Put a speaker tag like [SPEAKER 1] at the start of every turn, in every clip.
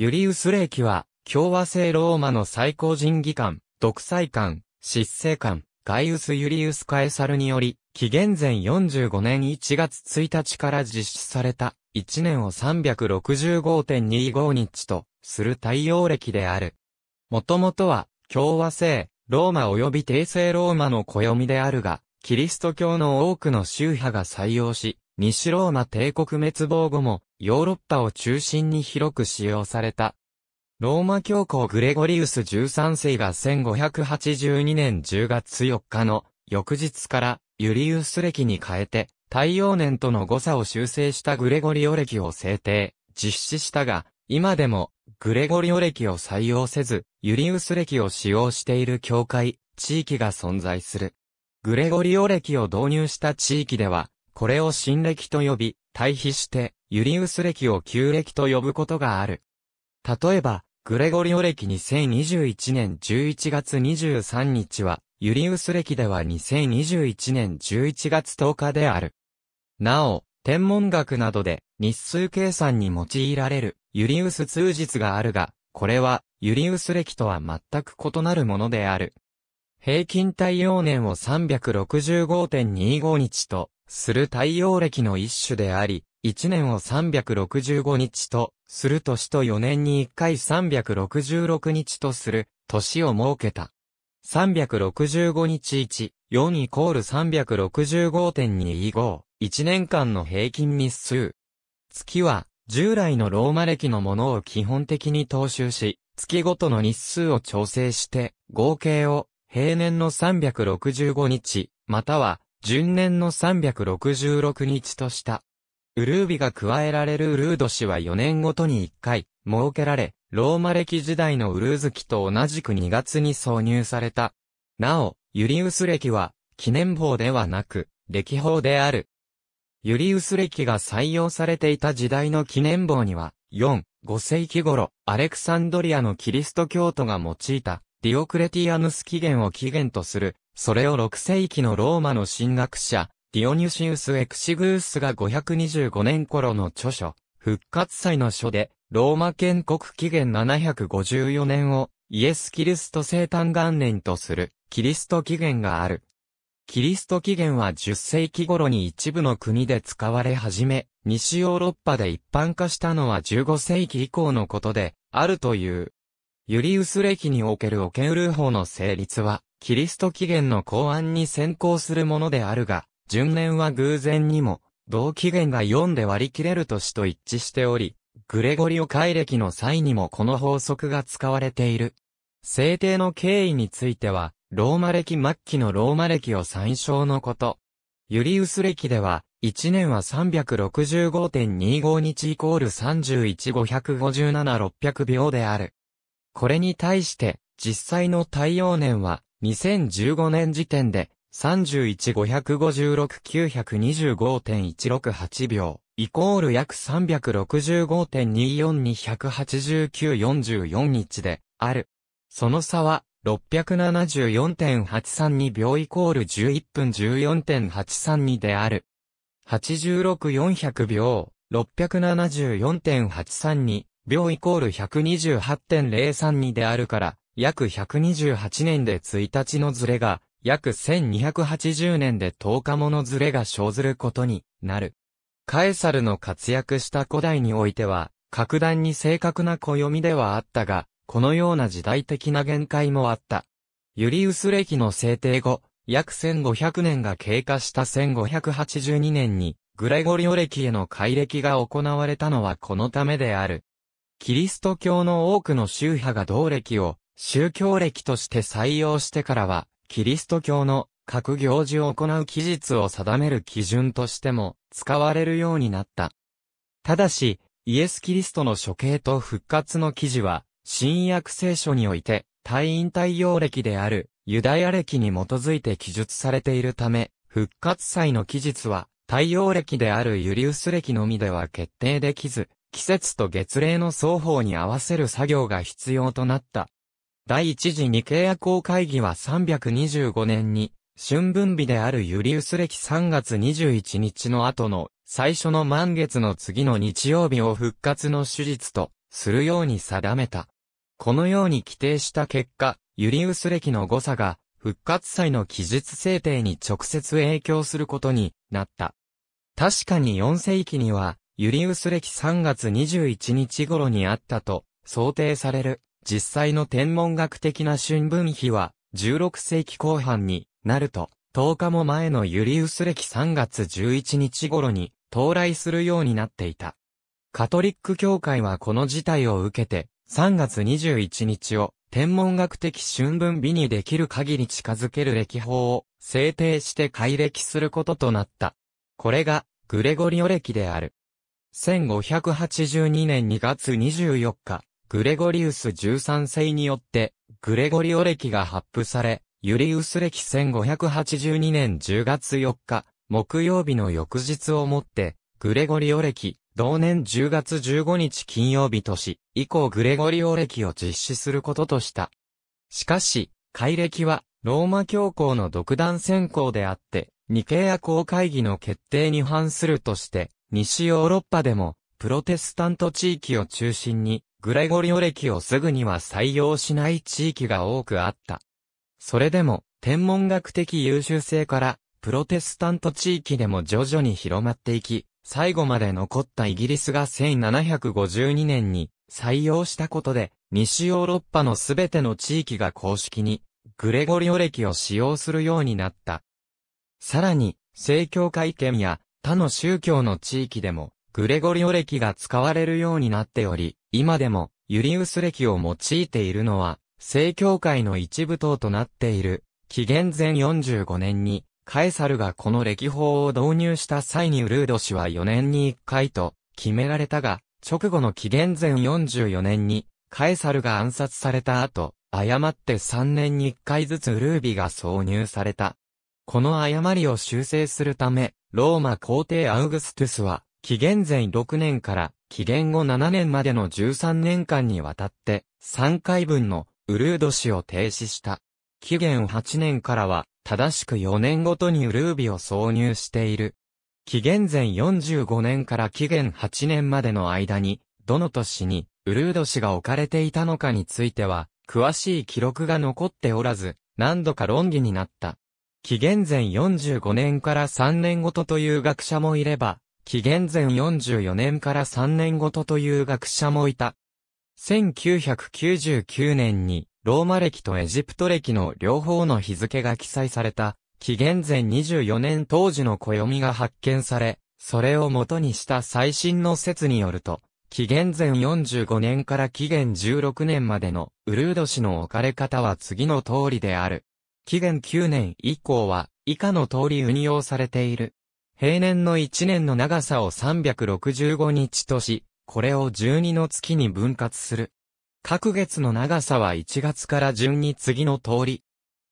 [SPEAKER 1] ユリウス霊記は、共和制ローマの最高人議官、独裁官、執政官、ガイウス・ユリウス・カエサルにより、紀元前45年1月1日から実施された、1年を365.25日と、する太陽暦である。もともとは、共和制、ローマ及び帝政ローマの暦であるが、キリスト教の多くの宗派が採用し、西ローマ帝国滅亡後も、ヨーロッパを中心に広く使用された。ローマ教皇グレゴリウス13世が1582年10月4日の翌日からユリウス暦に変えて太陽年との誤差を修正したグレゴリオ暦を制定、実施したが、今でもグレゴリオ暦を採用せず、ユリウス暦を使用している教会、地域が存在する。グレゴリオ暦を導入した地域では、これを新暦と呼び、対比して、ユリウス暦を旧暦と呼ぶことがある。例えば、グレゴリオ暦2021年11月23日は、ユリウス暦では2021年11月10日である。なお、天文学などで日数計算に用いられるユリウス通日があるが、これはユリウス暦とは全く異なるものである。平均太陽年を365.25日とする太陽暦の一種であり、1年を365日とする年と4年に1回366日とする年を設けた。365日1、4イコール365.25、1年間の平均日数。月は、従来のローマ暦のものを基本的に踏襲し、月ごとの日数を調整して、合計を平年の365日、または順年の366日とした。ウルービが加えられるウルー年は4年ごとに1回設けられ、ローマ暦時代のウルー月と同じく2月に挿入された。なお、ユリウス暦は記念法ではなく、暦法である。ユリウス暦が採用されていた時代の記念簿には、4、5世紀頃、アレクサンドリアのキリスト教徒が用いた、ディオクレティアヌス起源を起源とする、それを6世紀のローマの神学者、ディオニュシウス・エクシグースが525年頃の著書、復活祭の書で、ローマ建国紀元754年をイエス・キリスト生誕元年とするキリスト紀元がある。キリスト紀元は10世紀頃に一部の国で使われ始め、西ヨーロッパで一般化したのは15世紀以降のことで、あるという。ユリウス暦におけるオケウル法の成立は、キリスト紀元の公安に先行するものであるが、順年は偶然にも、同紀元が4で割り切れる年と一致しており、グレゴリオ改暦の際にもこの法則が使われている。制定の経緯については、ローマ暦末期のローマ暦を参照のこと。ユリウス暦では、1年は365.25日イコール31557-600秒である。これに対して、実際の太陽年は、2015年時点で、31556,925.168秒、イコール約365.24289.44日で、ある。その差は、674.832秒イコール11分14.832である。86400秒、674.832秒イコール128.032であるから、約128年で1日のズレが、約1280年で10日ものズレが生ずることになる。カエサルの活躍した古代においては、格段に正確な暦ではあったが、このような時代的な限界もあった。ユリウス暦の制定後、約1500年が経過した1582年に、グレゴリオ暦への改暦が行われたのはこのためである。キリスト教の多くの宗派が同暦を宗教暦として採用してからは、キリスト教の各行事を行う期日を定める基準としても使われるようになった。ただし、イエス・キリストの処刑と復活の記事は、新約聖書において、退院太陽暦であるユダヤ暦に基づいて記述されているため、復活祭の期日は、太陽暦であるユリウス暦のみでは決定できず、季節と月齢の双方に合わせる作業が必要となった。第一次ニケア公会議は325年に、春分日であるユリウス暦3月21日の後の最初の満月の次の日曜日を復活の手術とするように定めた。このように規定した結果、ユリウス歴の誤差が、復活祭の記述制定に直接影響することになった。確かに4世紀には、ユリウス歴3月21日頃にあったと想定される実際の天文学的な春分比は16世紀後半になると10日も前のユリウス歴3月11日頃に到来するようになっていた。カトリック教会はこの事態を受けて3月21日を天文学的春分日にできる限り近づける歴法を制定して改暦することとなった。これがグレゴリオ暦である。1582年2月24日、グレゴリウス13世によって、グレゴリオ暦が発布され、ユリウス暦1582年10月4日、木曜日の翌日をもって、グレゴリオ暦、同年10月15日金曜日とし、以降グレゴリオ暦を実施することとした。しかし、改暦は、ローマ教皇の独断専行であって、ニケア公会議の決定に反するとして、西ヨーロッパでも、プロテスタント地域を中心に、グレゴリオ歴をすぐには採用しない地域が多くあった。それでも、天文学的優秀性から、プロテスタント地域でも徐々に広まっていき、最後まで残ったイギリスが1752年に採用したことで、西ヨーロッパのすべての地域が公式に、グレゴリオ歴を使用するようになった。さらに、正教会圏や他の宗教の地域でも、グレゴリオ歴が使われるようになっており、今でも、ユリウス歴を用いているのは、正教会の一部等となっている、紀元前45年に、カエサルがこの歴法を導入した際にウルード氏は4年に1回と決められたが、直後の紀元前44年に、カエサルが暗殺された後、誤って3年に1回ずつウルービが挿入された。この誤りを修正するため、ローマ皇帝アウグストゥスは、紀元前6年から紀元後7年までの13年間にわたって、3回分のウルード氏を停止した。紀元8年からは、正しく4年ごとにウルービを挿入している。紀元前45年から紀元8年までの間に、どの年にウルード氏が置かれていたのかについては、詳しい記録が残っておらず、何度か論議になった。紀元前45年から3年ごとという学者もいれば、紀元前44年から3年ごとという学者もいた。1999年に、ローマ歴とエジプト歴の両方の日付が記載された、紀元前24年当時の暦が発見され、それを元にした最新の説によると、紀元前45年から紀元16年までのウルード氏の置かれ方は次の通りである。紀元9年以降は以下の通り運用されている。平年の1年の長さを365日とし、これを12の月に分割する。各月の長さは1月から順に次の通り。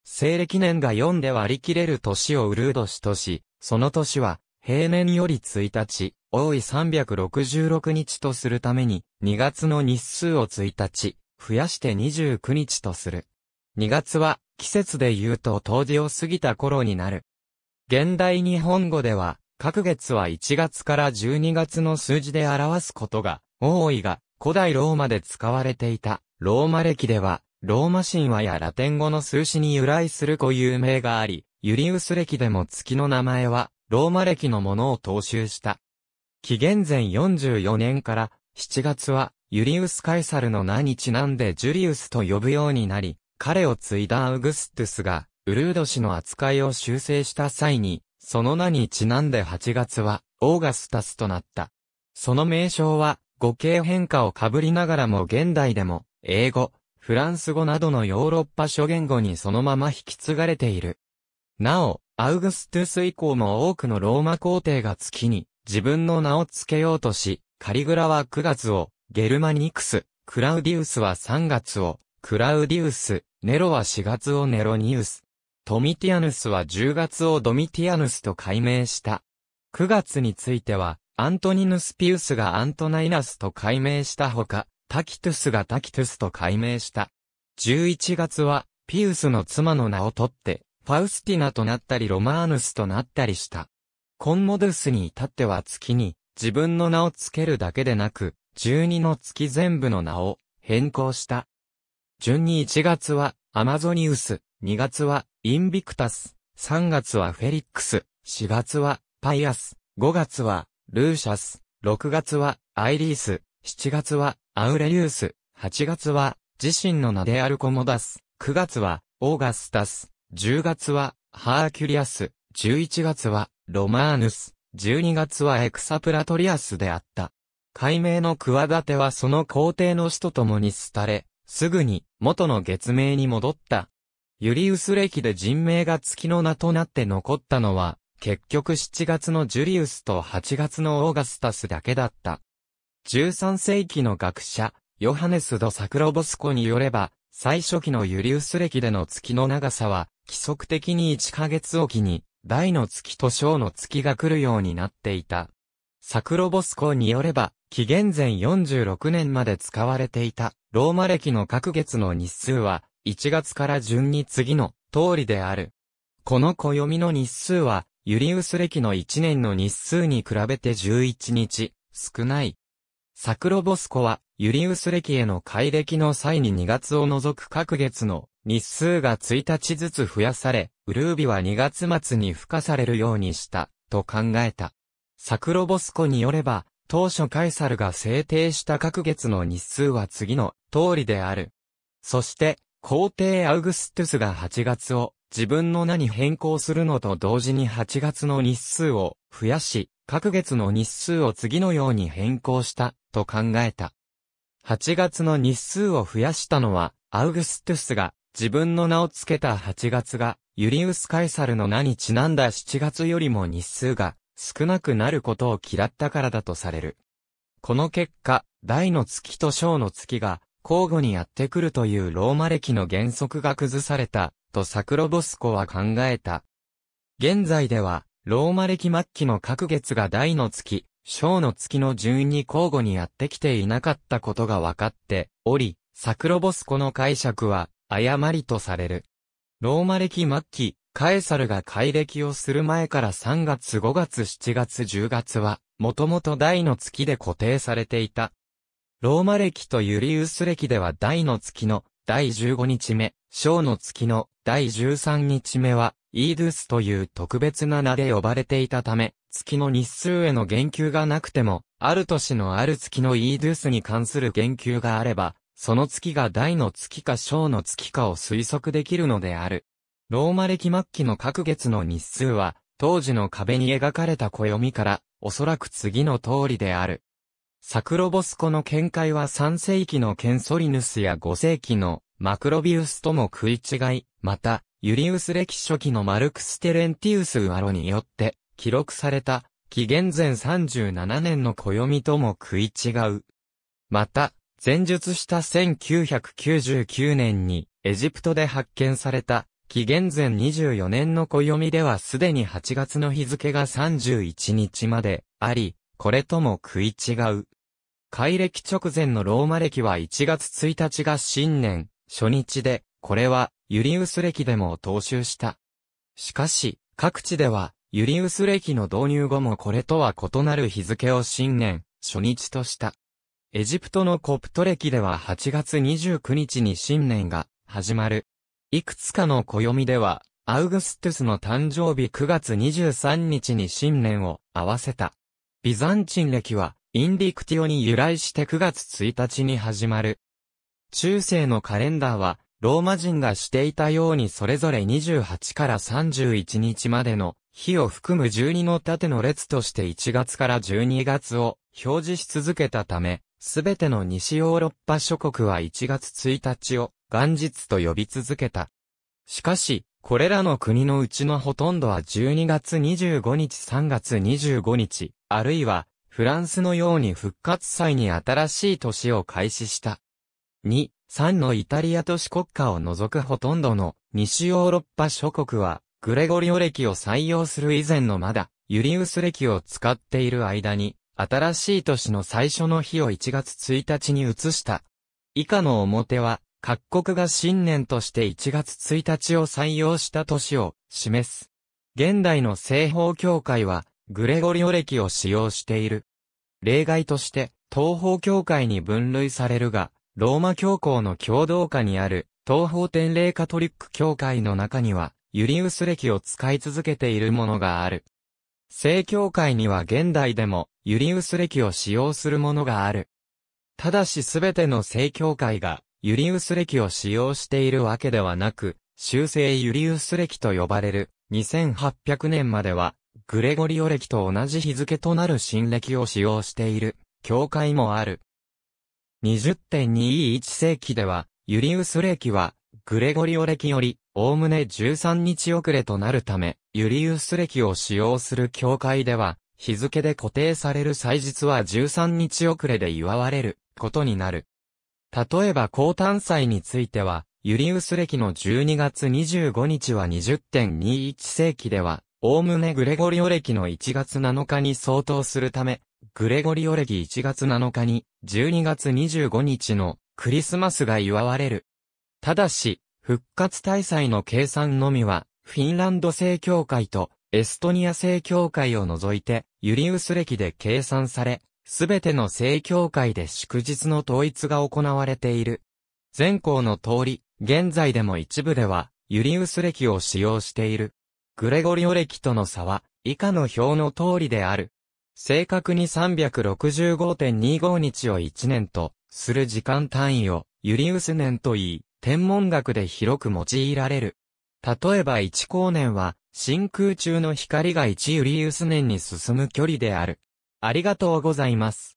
[SPEAKER 1] 西暦年が4で割り切れる年をウルード氏とし、その年は平年より1日、多い366日とするために、2月の日数を1日、増やして29日とする。2月は季節で言うと冬至を過ぎた頃になる。現代日本語では、各月は1月から12月の数字で表すことが多いが、古代ローマで使われていたローマ歴では、ローマ神話やラテン語の数詞に由来する固有名があり、ユリウス歴でも月の名前は、ローマ歴のものを踏襲した。紀元前44年から7月は、ユリウス・カエサルの名にちなんでジュリウスと呼ぶようになり、彼を継いだアウグストゥスが、ウルード氏の扱いを修正した際に、その名にちなんで8月は、オーガスタスとなった。その名称は、語形変化を被りながらも現代でも、英語、フランス語などのヨーロッパ諸言語にそのまま引き継がれている。なお、アウグストゥス以降も多くのローマ皇帝が月に自分の名を付けようとし、カリグラは9月を、ゲルマニクス、クラウディウスは3月を、クラウディウス、ネロは4月をネロニウス。トミティアヌスは10月をドミティアヌスと改名した。9月については、アントニヌスピウスがアントナイナスと改名したほか、タキトゥスがタキトゥスと改名した。11月は、ピウスの妻の名を取って、ファウスティナとなったりロマーヌスとなったりした。コンモドゥスに至っては月に、自分の名を付けるだけでなく、12の月全部の名を変更した。順に1月はアマゾニウス、2月はインビクタス、3月はフェリックス、4月はパイアス、5月はルーシャス、6月はアイリース、7月はアウレリウス、8月は自身の名であるコモダス、9月はオーガスタス、10月はハーキュリアス、11月はロマーヌス、12月はエクサプラトリアスであった。解明の企てはその皇帝の死と共に廃れ、すぐに元の月名に戻った。ユリウス歴で人名が月の名となって残ったのは、結局7月のジュリウスと8月のオーガスタスだけだった。13世紀の学者、ヨハネス・ド・サクロボスコによれば、最初期のユリウス歴での月の長さは、規則的に1ヶ月おきに、大の月と小の月が来るようになっていた。サクロボスコによれば、紀元前46年まで使われていた、ローマ歴の各月の日数は、1月から順に次の通りである。この暦の日数は、ユリウス歴の1年の日数に比べて11日、少ない。サクロボスコは、ユリウス歴への改暦の際に2月を除く各月の日数が1日ずつ増やされ、ウルービは2月末に付加されるようにした、と考えた。サクロボスコによれば、当初カイサルが制定した各月の日数は次の通りである。そして、皇帝アウグストゥスが8月を自分の名に変更するのと同時に8月の日数を増やし、各月の日数を次のように変更したと考えた。8月の日数を増やしたのは、アウグストゥスが自分の名を付けた8月がユリウス・カイサルの名にちなんだ7月よりも日数が少なくなることを嫌ったからだとされる。この結果、大の月と小の月が交互にやってくるというローマ歴の原則が崩された、とサクロボスコは考えた。現在では、ローマ歴末期の各月が大の月、小の月の順に交互にやってきていなかったことが分かっており、サクロボスコの解釈は誤りとされる。ローマ歴末期、カエサルが改暦をする前から3月5月7月10月は、もともと大の月で固定されていた。ローマ歴とユリウス歴では大の月の第15日目、小の月の第13日目は、イードゥスという特別な名で呼ばれていたため、月の日数への言及がなくても、ある年のある月のイードゥスに関する言及があれば、その月が大の月か小の月かを推測できるのである。ローマ歴末期の各月の日数は、当時の壁に描かれた暦から、おそらく次の通りである。サクロボスコの見解は3世紀のケンソリヌスや5世紀のマクロビウスとも食い違い、また、ユリウス歴初期のマルクス・テレンティウス・ウアロによって記録された紀元前37年の暦とも食い違う。また、前述した1999年にエジプトで発見された紀元前24年の暦ではすでに8月の日付が31日まであり、これとも食い違う。改暦直前のローマ暦は1月1日が新年、初日で、これはユリウス暦でも踏襲した。しかし、各地では、ユリウス暦の導入後もこれとは異なる日付を新年、初日とした。エジプトのコプト暦では8月29日に新年が始まる。いくつかの暦では、アウグストゥスの誕生日9月23日に新年を合わせた。ビザンチン歴は、インディクティオに由来して9月1日に始まる。中世のカレンダーは、ローマ人がしていたようにそれぞれ28から31日までの日を含む12の縦の列として1月から12月を表示し続けたため、すべての西ヨーロッパ諸国は1月1日を元日と呼び続けた。しかし、これらの国のうちのほとんどは12月25日3月25日、あるいは、フランスのように復活祭に新しい年を開始した。2、3のイタリア都市国家を除くほとんどの西ヨーロッパ諸国は、グレゴリオ歴を採用する以前のまだ、ユリウス歴を使っている間に、新しい年の最初の日を1月1日に移した。以下の表は、各国が新年として1月1日を採用した年を示す。現代の西方教会はグレゴリオ歴を使用している。例外として、東方教会に分類されるが、ローマ教皇の共同下にある東方天霊カトリック教会の中には、ユリウス暦を使い続けているものがある。正教会には現代でもユリウス暦を使用するものがある。ただしすべての正教会がユリウス暦を使用しているわけではなく、修正ユリウス暦と呼ばれる2800年まではグレゴリオ暦と同じ日付となる新暦を使用している教会もある。20.21世紀ではユリウス暦はグレゴリオ暦よりおおむね13日遅れとなるため、ユリウス暦を使用する教会では、日付で固定される祭日は13日遅れで祝われることになる。例えば高誕祭については、ユリウス暦の12月25日は20.21世紀では、おおむねグレゴリオ暦の1月7日に相当するため、グレゴリオ暦1月7日に12月25日のクリスマスが祝われる。ただし、復活大祭の計算のみは、フィンランド正教会とエストニア正教会を除いて、ユリウス暦で計算され、すべての正教会で祝日の統一が行われている。前項の通り、現在でも一部では、ユリウス暦を使用している。グレゴリオ暦との差は、以下の表の通りである。正確に365.25日を1年とする時間単位をユリウス年と言い、天文学で広く用いられる。例えば1光年は、真空中の光が1ユリウス年に進む距離である。ありがとうございます。